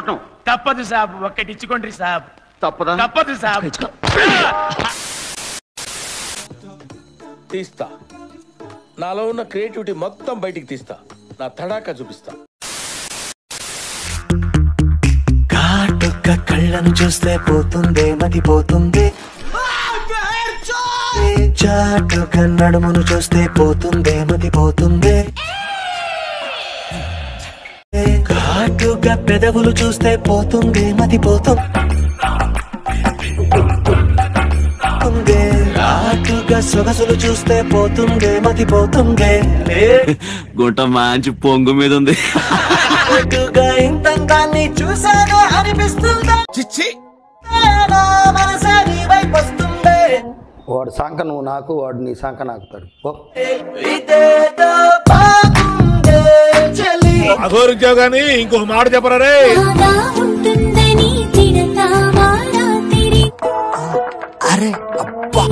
కొట్టం. తప్పదు సాబ్ ఒక్కటి ఇచ్చుకోండి సాబ్. తప్పదా? తప్పదు సాబ్. తీస్తా. నాలో ఉన్న క్రియేటివిటీ మొత్తం బయటికి తీస్తా. నా తడాకా చూపిస్తా. కళ్ళను చూస్తే పోతుందే మతి పోతుంది. చాటుగా నడుమును చూస్తే పోతుందే మతి పోతుంది. పెదవులు చూస్తే పోతుందే మతి పోతుంది. ఘాటుగా సొగసులు చూస్తే పోతుందే మతి పోతుందే. గుంట మంచి పొంగు మీద ఉంది. ఘాటుగా ఇంతంగాన్ని చూసాను అనిపిస్తుందా? చిచ్చి. వైపు వస్తుందే. వాడు సంక నువ్వు నాకు వాడు నీ సంక నాకుతాడు పో. ఇదేదో బాగుందే. అఘోరించావు ఇంకో మాట చెప్పరా రే? అరే అబ్బా.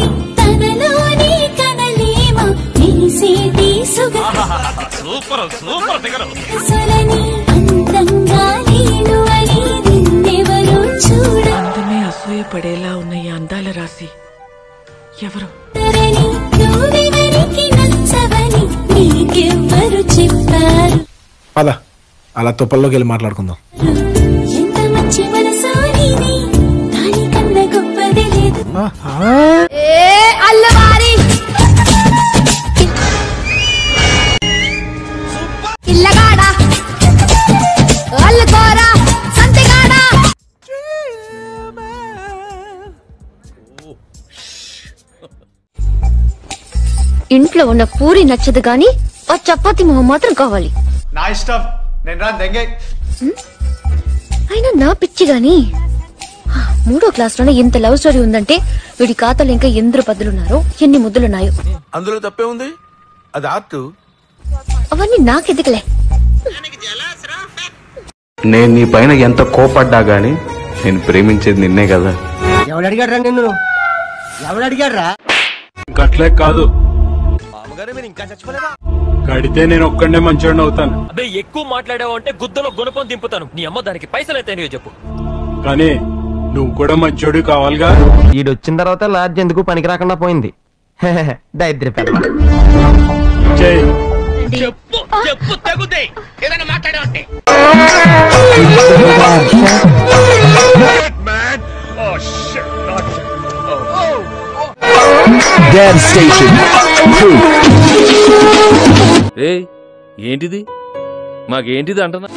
సూపర్ సూపర్ అందమే అసూయపడేలా ఉన్న ఈ అందాల రాశి. ఎవరు? నీకెవ్వరు పద. అలా తుప్పల్లోకి వెళ్ళి మాట్లాడుకుందాం ఇంట్లో ఉన్న పూరి నచ్చదు గాని ఆ చపాతి మొహం మాత్రం కావాలి. నా ఇష్టం. నేను రా దెంగే. అయినా నా పిచ్చి గాని మూడో క్లాస్లోనే ఇంత లవ్ స్టోరీ ఉందంటే వీడి ఖాతాలో ఇంకా ఎందరు పద్దులున్నారో ఎన్ని ముద్దులున్నాయో. అందులో తప్పే ఉంది. అది ఆర్ట్. అవన్నీ నాకెదికలే? నేను నీ పైన ఎంత కోపడ్డా గానీ నేను ప్రేమించేది నిన్నే కదా. ఎవడు అడిగాడు నిన్ను? ఎవడు అడిగాడు గట్లే కాదు. కడితే నేను ఒక్కడే మంచోడిని అవుతాను. అదే ఎక్కువ మాట్లాడావు అంటే గుద్దలో గుణపం దింపుతాను. నీ అమ్మ దానికి పైసలు అయితే చెప్పు. కానీ నువ్వు కూడా మంచోడు కావాలిగా? ఈడొచ్చిన తర్వాత లాడ్జ్ ఎందుకు పనికి రాకుండా పోయింది? దరిద్ర చెప్పు చెప్పు తగుదే ఏదైనా మాట్లాడావంటే ఏ ఏంటిది? మాకేంటిది అంటున్నా?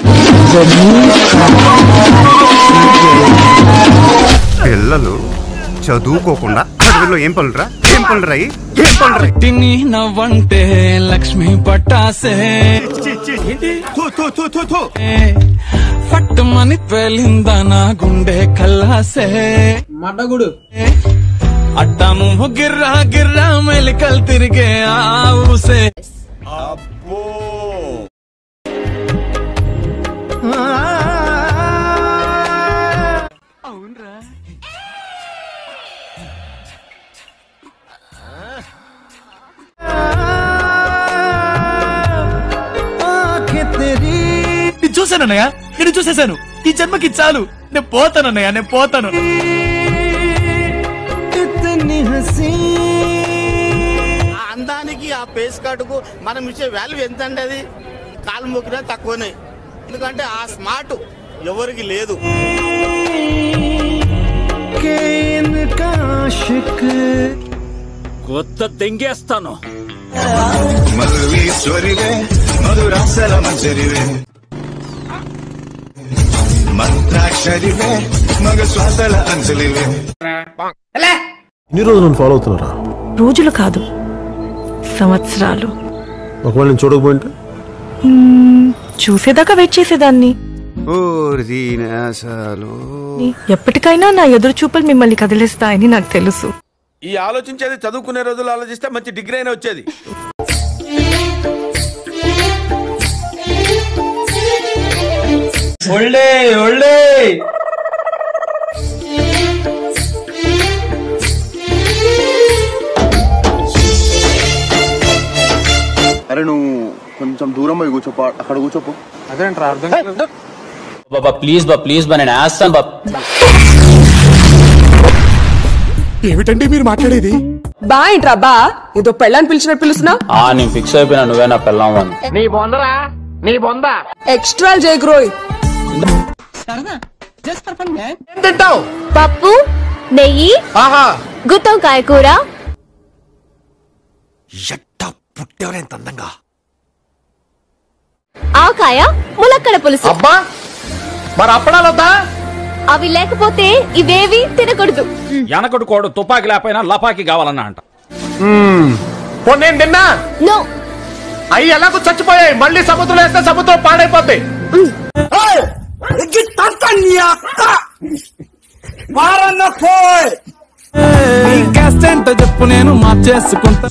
పిల్లలు చదువుకోకుండా అడవిలో ఏం పనులురా? ఏం పనులురా? ఏం పనులురా ఇయి? నవ్వంటే లక్ష్మి పట్టాసే పట్టుమని పేలిందా నా గుండె కల్లాసే. మడ్డగుడు. అట్టాము గిర్రా గిర్రా మెలికల్ తిరిగే ఆవుసే నేను చూశానన్నయ్య నేను చూసేశాను. ఈ జన్మకి చాలు. నేను పోతానన్నయ్య నేను పోతాను. అందానికి ఆ పేస్ కార్డుకు మనం ఇచ్చే వాల్యూ ఎంత అండి అది? కాలు మొక్కినా తక్కువనే. ఎందుకంటే ఆ స్మార్ట్ ఎవరికి లేదు. కొత్త దెంగేస్తాను. అంజలివే ఎన్ని రోజులు నన్ను ఫాలో అవుతున్నారా రోజులు కాదు. సంవత్సరాలు. ఒకవేళ నేను చూడకపోయింటే? చూసేదాకా వెయిట్ చేసేదాన్ని. ఎప్పటికైనా నా ఎదురు చూపులు మిమ్మల్ని కదిలిస్తాయని నాకు తెలుసు. ఈ ఆలోచించేది చదువుకునే రోజులు ఆలోచిస్తే మంచి డిగ్రీ అయినా వచ్చేది. ఒళ్ళే ఒళ్ళే! కొంచెం దూరం పోయి కూర్చోపో అక్కడ కూర్చోపో అదేంట్రా అర్థం బాబా ప్లీజ్ బా ప్లీజ్ బా నేను వేస్తాను బా. ఏమిటండి మీరు మాట్లాడేది? బా ఏంట్రా బా? ఏదో పెళ్ళని పిలిచినట్టు పిలుస్తున్నా? ఆ నేను ఫిక్స్ అయిపోయినా నువ్వే నా పెళ్ళాం అని నీ బొందరా? నీ బొంద? ఎక్స్ట్రా జయగ్రోయ్ తింటావు? పప్పు నెయ్యి ఆహా. గుత్తొంకాయ కూర. పుట్టెవరెంత అందంగా. ఆకాయ ములక్కడ పులుసు. అబ్బా! మరి అప్పడాలొద్దా? అవి లేకపోతే ఇవేవి తినకూడదు. వెనకడు కోడు తుపాకి లేకపోయినా లపాకి కావాలన్నా అంట. నేను తిన్నా? నో. అవి ఎలాగో చచ్చిపోయాయి. మళ్ళీ సముద్రంలో వేస్తే సముద్రం పాడైపోద్ది. చెప్పు నేను మార్చేసుకుంటా.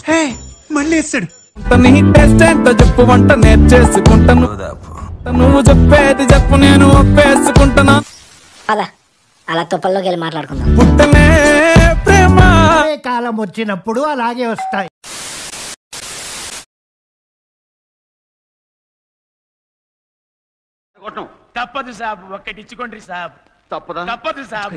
మళ్ళీ వేస్తాడు నీ టెస్ట్ ఏంటో చెప్పు వంట నేర్చేసుకుంటాను. నువ్వు చెప్పేది చెప్పు నేను ఒప్పేసుకుంటానా. అలా అలా తుప్పల్లోకి వెళ్ళి మాట్లాడుకుందాం. పుట్టనే ప్రేమ. కాలం వచ్చినప్పుడు అలాగే వస్తాయి. తప్పదు సాబ్ ఒక్కటి ఇచ్చుకోండి సాబ్. తప్పదా? తప్పదు సాబ్.